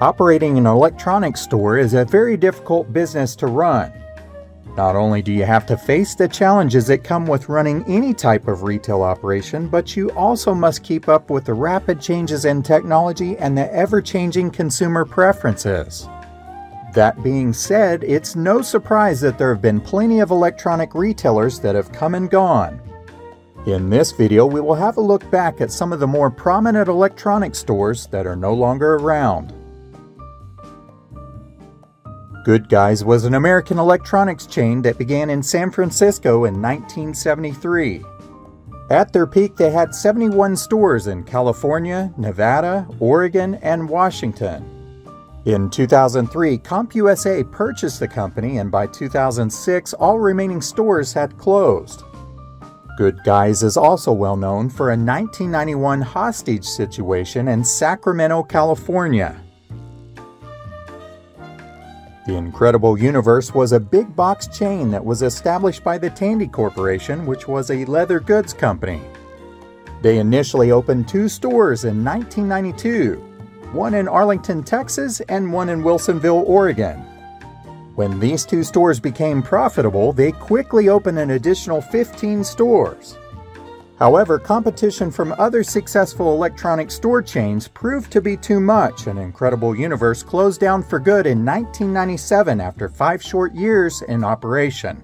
Operating an electronics store is a very difficult business to run. Not only do you have to face the challenges that come with running any type of retail operation, but you also must keep up with the rapid changes in technology and the ever changing consumer preferences. That being said, it's no surprise that there have been plenty of electronic retailers that have come and gone. In this video, we will have a look back at some of the more prominent electronic stores that are no longer around. Good Guys was an American electronics chain that began in San Francisco in 1973. At their peak, they had 71 stores in California, Nevada, Oregon, and Washington. In 2003, CompUSA purchased the company, and by 2006, all remaining stores had closed. Good Guys is also well known for a 1991 hostage situation in Sacramento, California. The Incredible Universe was a big box chain that was established by the Tandy Corporation, which was a leather goods company. They initially opened two stores in 1992, one in Arlington, Texas, and one in Wilsonville, Oregon. When these two stores became profitable, they quickly opened an additional 15 stores. However, competition from other successful electronic store chains proved to be too much, and Incredible Universe closed down for good in 1997 after five short years in operation.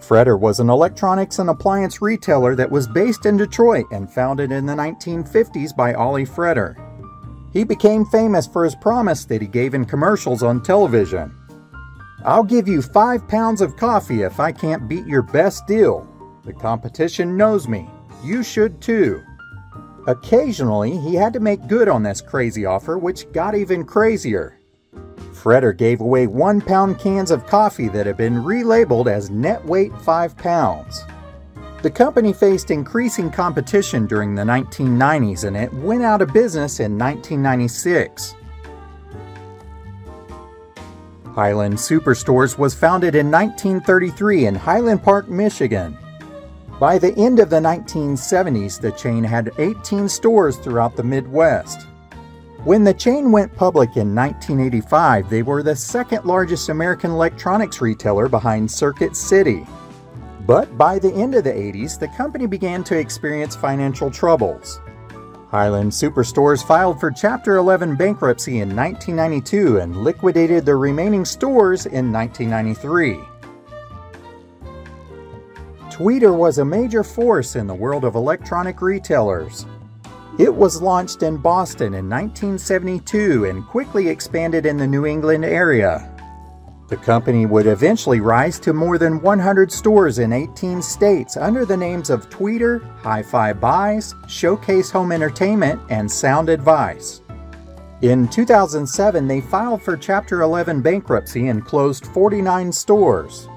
Fretter was an electronics and appliance retailer that was based in Detroit and founded in the 1950s by Ollie Fretter. He became famous for his promise that he gave in commercials on television. I'll give you five pounds of coffee if I can't beat your best deal. The competition knows me. You should too. Occasionally, he had to make good on this crazy offer, which got even crazier. Fretter gave away one pound cans of coffee that had been relabeled as net weight 5 pounds. The company faced increasing competition during the 1990s and it went out of business in 1996. Highland Superstores was founded in 1933 in Highland Park, Michigan. By the end of the 1970s, the chain had 18 stores throughout the Midwest. When the chain went public in 1985, they were the second largest American electronics retailer behind Circuit City. But by the end of the 80s, the company began to experience financial troubles. Highland Superstores filed for Chapter 11 bankruptcy in 1992 and liquidated their remaining stores in 1993. Tweeter was a major force in the world of electronic retailers. It was launched in Boston in 1972 and quickly expanded in the New England area. The company would eventually rise to more than 100 stores in 18 states under the names of Tweeter, Hi-Fi Buys, Showcase Home Entertainment, and Sound Advice. In 2007, they filed for Chapter 11 bankruptcy and closed 49 stores.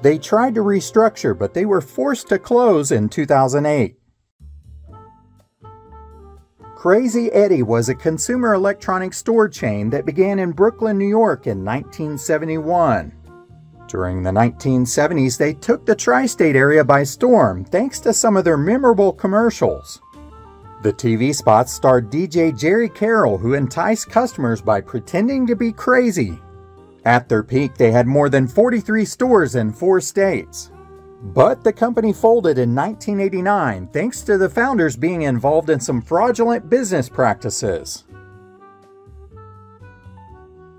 They tried to restructure, but they were forced to close in 2008. Crazy Eddie was a consumer electronics store chain that began in Brooklyn, New York in 1971. During the 1970s, they took the tri state area by storm thanks to some of their memorable commercials. The TV spots starred DJ Jerry Carroll, who enticed customers by pretending to be crazy. At their peak, they had more than 43 stores in four states. But the company folded in 1989 thanks to the founders being involved in some fraudulent business practices.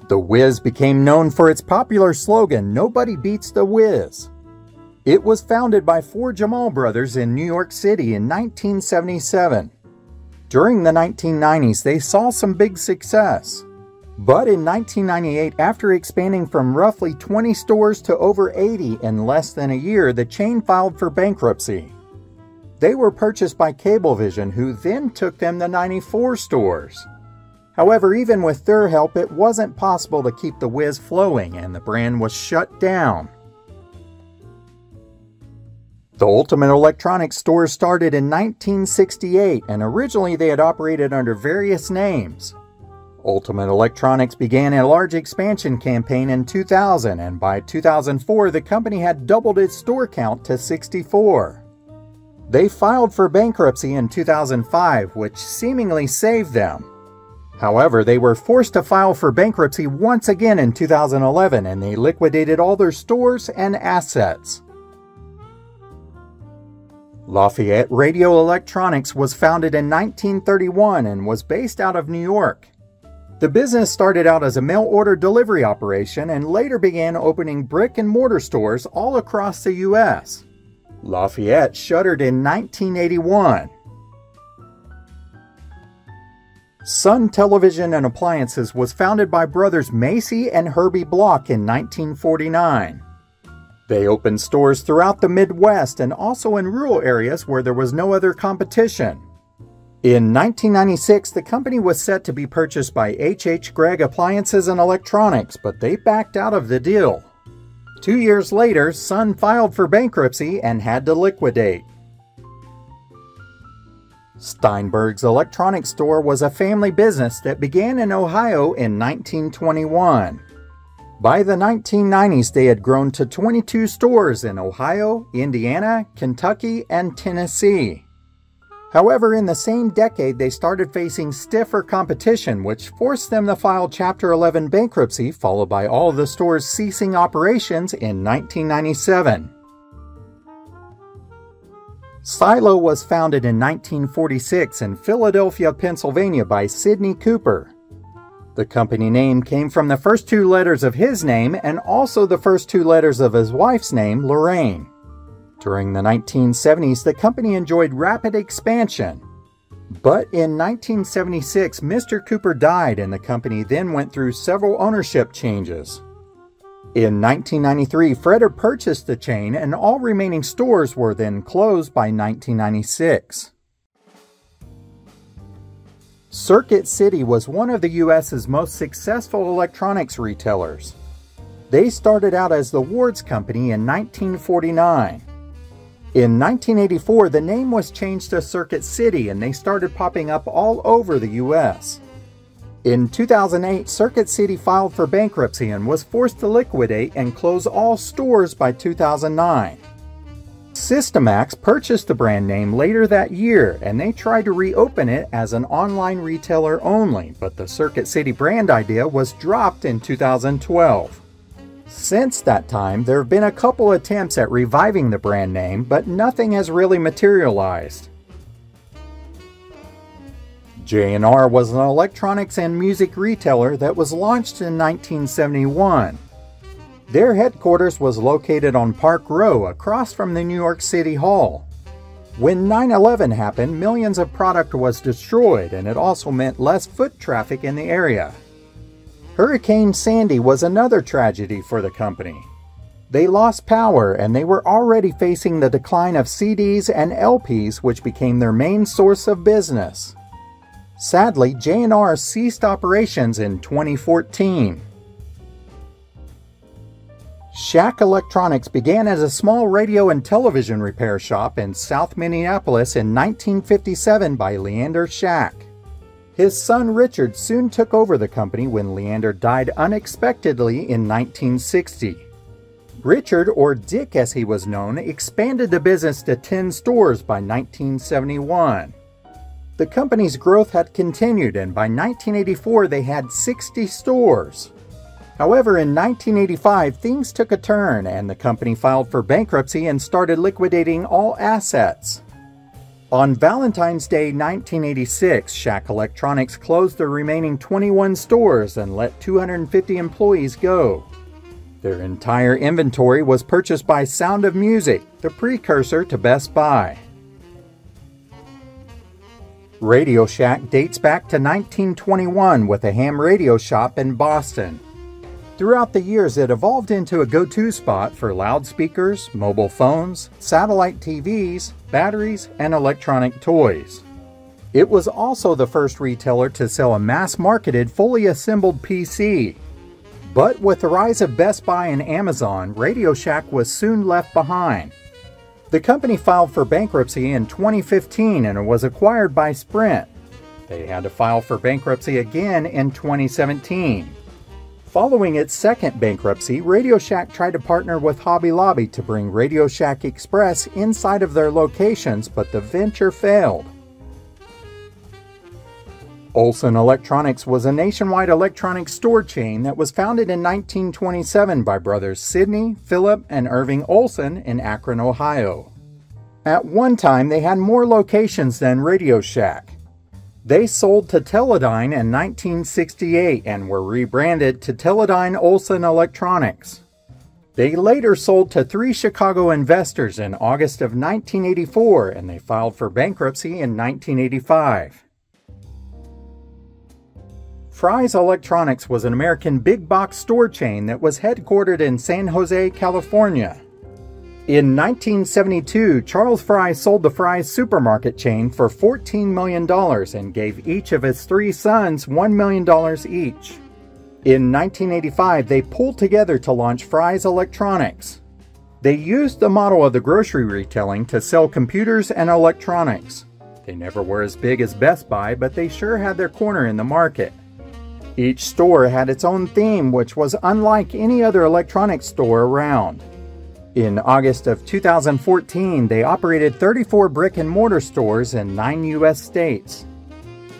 The Wiz became known for its popular slogan, Nobody Beats the Wiz. It was founded by four Jemal brothers in New York City in 1977. During the 1990s, they saw some big success. But in 1998, after expanding from roughly 20 stores to over 80 in less than a year, the chain filed for bankruptcy. They were purchased by Cablevision, who then took them to 94 stores. However, even with their help, it wasn't possible to keep the Wiz flowing, and the brand was shut down. The Ultimate Electronics store started in 1968, and originally they had operated under various names. Ultimate Electronics began a large expansion campaign in 2000, and by 2004, the company had doubled its store count to 64. They filed for bankruptcy in 2005, which seemingly saved them. However, they were forced to file for bankruptcy once again in 2011 and they liquidated all their stores and assets. Lafayette Radio Electronics was founded in 1931 and was based out of New York. The business started out as a mail order delivery operation and later began opening brick and mortar stores all across the U.S. Lafayette shuttered in 1981. Sun Television and Appliances was founded by brothers Macy and Herbie Block in 1949. They opened stores throughout the Midwest and also in rural areas where there was no other competition. In 1996, the company was set to be purchased by H.H. Gregg Appliances and Electronics, but they backed out of the deal. Two years later, Sun filed for bankruptcy and had to liquidate. Steinberg's electronics store was a family business that began in Ohio in 1921. By the 1990s, they had grown to 22 stores in Ohio, Indiana, Kentucky, and Tennessee. However, in the same decade, they started facing stiffer competition, which forced them to file Chapter 11 bankruptcy, followed by all the stores ceasing operations in 1997. Silo was founded in 1946 in Philadelphia, Pennsylvania by Sidney Cooper. The company name came from the first two letters of his name and also the first two letters of his wife's name, Lorraine. During the 1970s, the company enjoyed rapid expansion. But in 1976, Mr. Cooper died and the company then went through several ownership changes. In 1993, Fretter purchased the chain and all remaining stores were then closed by 1996. Circuit City was one of the U.S.'s most successful electronics retailers. They started out as the Wards Company in 1949. In 1984, the name was changed to Circuit City and they started popping up all over the U.S. In 2008, Circuit City filed for bankruptcy and was forced to liquidate and close all stores by 2009. Systemax purchased the brand name later that year and they tried to reopen it as an online retailer only, but the Circuit City brand idea was dropped in 2012. Since that time, there have been a couple attempts at reviving the brand name, but nothing has really materialized. J&R was an electronics and music retailer that was launched in 1971. Their headquarters was located on Park Row across from the New York City Hall. When 9-11 happened, millions of product was destroyed and it also meant less foot traffic in the area. Hurricane Sandy was another tragedy for the company. They lost power and they were already facing the decline of CDs and LPs which became their main source of business. Sadly, J&R ceased operations in 2014. Schaak Electronics began as a small radio and television repair shop in South Minneapolis in 1957 by Leander Schaak. His son Richard soon took over the company when Leander died unexpectedly in 1960. Richard, or Dick as he was known, expanded the business to 10 stores by 1971. The company's growth had continued and by 1984 they had 60 stores. However, in 1985 things took a turn and the company filed for bankruptcy and started liquidating all assets. On Valentine's Day 1986, Schaak Electronics closed the remaining 21 stores and let 250 employees go. Their entire inventory was purchased by Sound of Music, the precursor to Best Buy. Radio Shack dates back to 1921 with a ham radio shop in Boston. Throughout the years, it evolved into a go to spot for loudspeakers, mobile phones, satellite TVs, batteries, and electronic toys. It was also the first retailer to sell a mass marketed, fully assembled PC. But with the rise of Best Buy and Amazon, Radio Shack was soon left behind. The company filed for bankruptcy in 2015 and was acquired by Sprint. They had to file for bankruptcy again in 2017. Following its second bankruptcy, Radio Shack tried to partner with Hobby Lobby to bring Radio Shack Express inside of their locations, but the venture failed. Olson Electronics was a nationwide electronics store chain that was founded in 1927 by brothers Sidney, Philip, and Irving Olson in Akron, Ohio. At one time, they had more locations than Radio Shack. They sold to Teledyne in 1968 and were rebranded to Teledyne Olson Electronics. They later sold to three Chicago investors in August of 1984 and they filed for bankruptcy in 1985. Fry's Electronics was an American big box store chain that was headquartered in San Jose, California. In 1972, Charles Fry sold the Fry's supermarket chain for $14 million and gave each of his three sons $1 million each. In 1985, they pulled together to launch Fry's Electronics. They used the model of the grocery retailing to sell computers and electronics. They never were as big as Best Buy, but they sure had their corner in the market. Each store had its own theme, which was unlike any other electronics store around. In August of 2014, they operated 34 brick and mortar stores in 9 U.S. states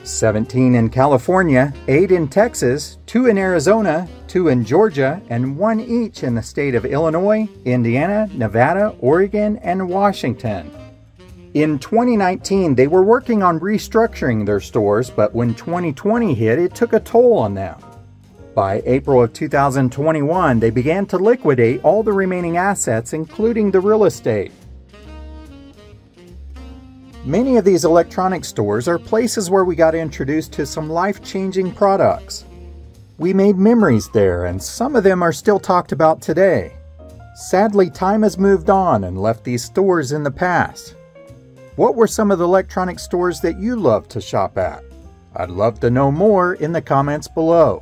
17 in California, 8 in Texas, 2 in Arizona, 2 in Georgia, and 1 each in the state of Illinois, Indiana, Nevada, Oregon, and Washington. In 2019, they were working on restructuring their stores, but when 2020 hit, it took a toll on them. By April of 2021, they began to liquidate all the remaining assets, including the real estate. Many of these electronic stores are places where we got introduced to some life-changing products. We made memories there, and some of them are still talked about today. Sadly, time has moved on and left these stores in the past. What were some of the electronic stores that you loved to shop at? I'd love to know more in the comments below.